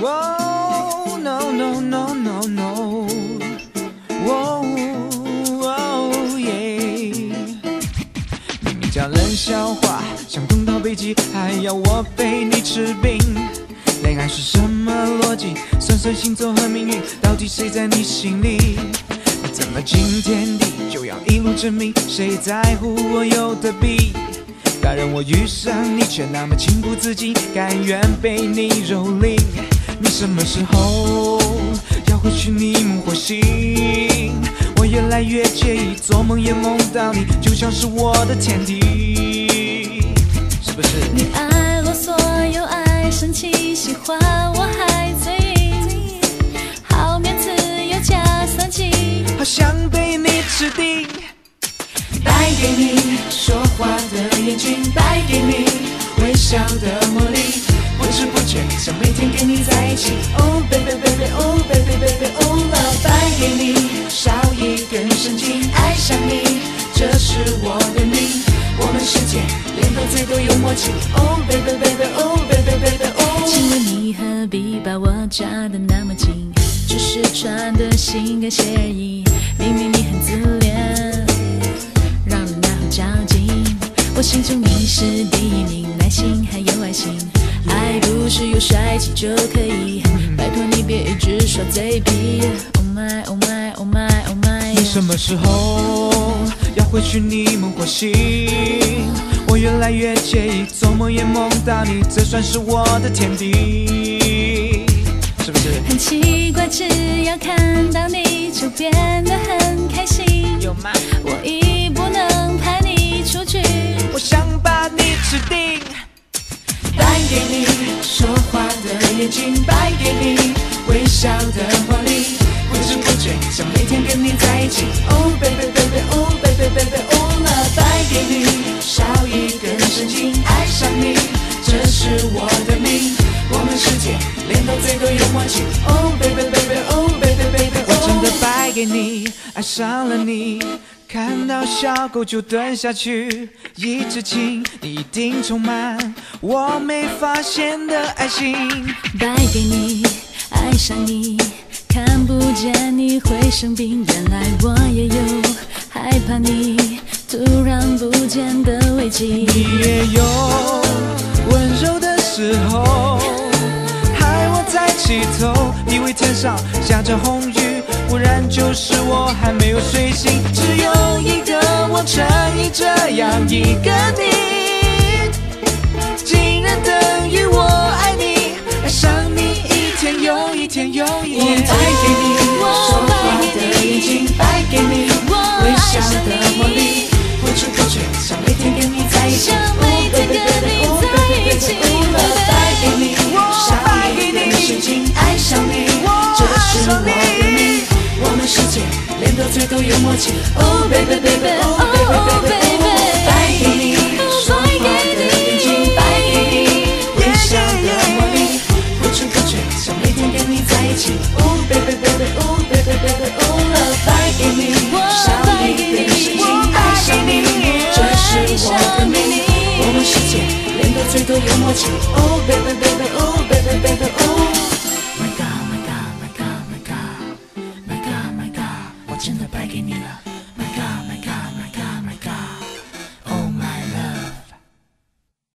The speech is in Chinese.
Oh no no no no no. Oh oh yeah. 明明讲冷笑话，想东到北极，还要我陪你吃冰。恋爱是什么逻辑？算算星座和命运，到底谁在你心里？怎么惊天地就要一路证明？谁在乎我有的比？大人我遇上你，却那么情不自禁，甘愿被你蹂躏。你什么时候要回去你梦火星？我越来越介意，做梦也梦到你，就像是我的天敌，是不是？你爱啰嗦又爱生气，喜欢我还嘴硬，好面子又加算计。好想被你吃定。带给你说话的眼睛，带给你微笑的魔力，不知不觉想每天跟你在一起。Oh baby baby oh baby baby oh love，带给你少一根神经，爱上你，这是我的命。我们世界连斗嘴都有默契。Oh baby baby oh baby baby oh。请问你何必把我抓得那么紧？只是穿的心甘协议，明明你很自恋，让人拿后较劲。我心中你是第一名，耐心，不是有帅气就可以，拜托你别一直耍嘴皮。Oh my oh my oh my oh my，你什么时候要回去你梦或醒？我越来越介意，做梦也梦到你，这算是我的天敌，是不是？很奇怪，只要看到你就变得很开心。有吗？我已不能派你出去。我想把你吃定。带给你说话的眼睛，带给你微笑的活力，不知不觉想每天跟你在一起。Oh baby baby oh baby baby oh love，带给你少一根神经，爱上你，这是我的命。我们世界连斗嘴都有默契。Oh baby baby oh baby baby 我真的。败给你，爱上了你。看到小狗就蹲下去，一直亲，你一定充满我没发现的爱心。败给你，爱上你，看不见你会生病，原来我也有害怕你突然不见的危机。你也有温柔的时候，害我在起头，以为天上下着红是我还没有睡醒。只有一个我乘以这样一个你，连到嘴都有默契。Oh baby baby oh baby baby oh，带给你说话的眼睛，带给你微笑的魔力，不知不觉想每天跟你在一起。Oh baby baby oh baby baby oh love，带给你少一根神经，爱上你，这是我的命。我们世界连斗嘴都有默契。Oh baby baby 真的败给你了。